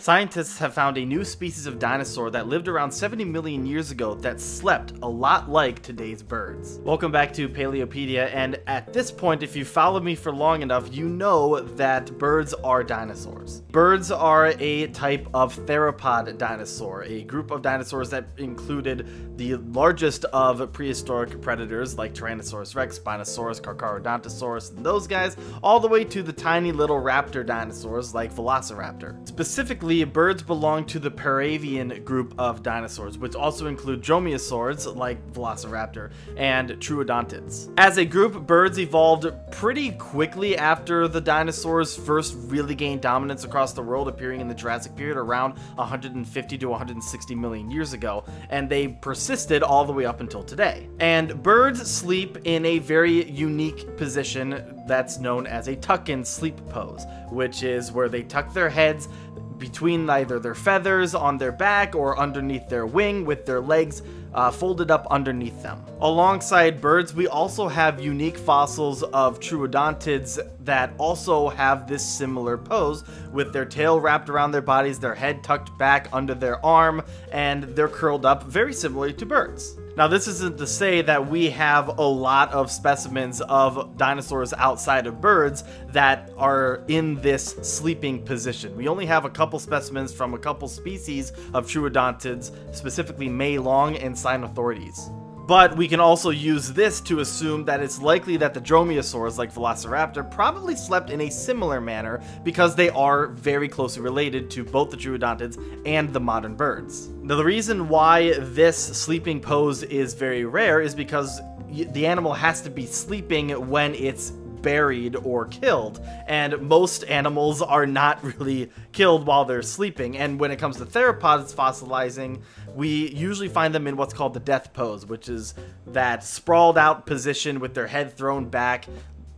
Scientists have found a new species of dinosaur that lived around 70 million years ago that slept a lot like today's birds. Welcome back to Paleopedia, and at this point, if you followed me for long enough, you know that birds are dinosaurs. Birds are a type of theropod dinosaur, a group of dinosaurs that included the largest of prehistoric predators like Tyrannosaurus rex, Spinosaurus, Carcharodontosaurus, and those guys, all the way to the tiny little raptor dinosaurs like Velociraptor. Specifically, Specifically, birds belong to the Paravian group of dinosaurs, which also include dromaeosaurs like Velociraptor and Troodontids. As a group, birds evolved pretty quickly after the dinosaurs first really gained dominance across the world, appearing in the Jurassic period around 150 to 160 million years ago, and they persisted all the way up until today. And birds sleep in a very unique position that's known as a tuck-in sleep pose, which is where they tuck their heads between either their feathers on their back or underneath their wing with their legs uh, folded up underneath them. Alongside birds, we also have unique fossils of troodontids that also have this similar pose with their tail wrapped around their bodies, their head tucked back under their arm, and they're curled up very similarly to birds. Now, this isn't to say that we have a lot of specimens of dinosaurs outside of birds that are in this sleeping position. We only have a couple specimens from a couple species of troodontids, specifically Mei Long and Sinornithoides. But we can also use this to assume that it's likely that the dromaeosaurs, like Velociraptor, probably slept in a similar manner because they are very closely related to both the troodontids and the modern birds. Now, the reason why this sleeping pose is very rare is because the animal has to be sleeping when it's buried or killed. And most animals are not really killed while they're sleeping. And when it comes to theropods fossilizing, we usually find them in what's called the death pose, which is that sprawled out position with their head thrown back,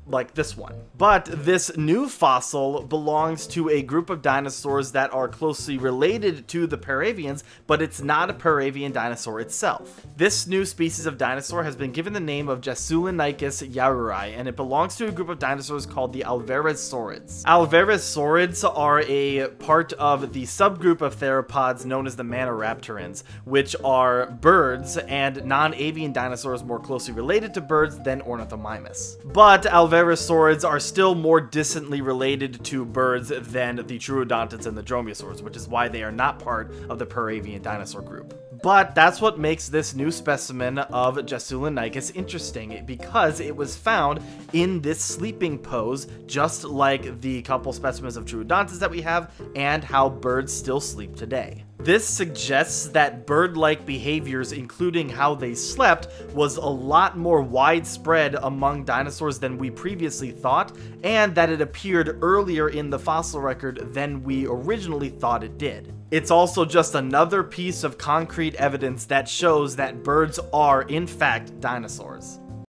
like this one. But this new fossil belongs to a group of dinosaurs that are closely related to the Paravians, but it's not a Paravian dinosaur itself. This new species of dinosaur has been given the name of Jaculinykus yaruui, and it belongs to a group of dinosaurs called the Alvarezsaurids. Alvarezsaurids are a part of the subgroup of theropods known as the Maniraptorans, which are birds and non-avian dinosaurs more closely related to birds than Ornithomimus. But Alvarezsaurids Alvarezsaurids are still more distantly related to birds than the Troodontids and the Dromaeosaurs, which is why they are not part of the Paravian dinosaur group. But that's what makes this new specimen of Jaculinykus interesting, because it was found in this sleeping pose, just like the couple specimens of Troodontids that we have, and how birds still sleep today. This suggests that bird-like behaviors, including how they slept, was a lot more widespread among dinosaurs than we previously thought, and that it appeared earlier in the fossil record than we originally thought it did. It's also just another piece of concrete evidence that shows that birds are, in fact, dinosaurs.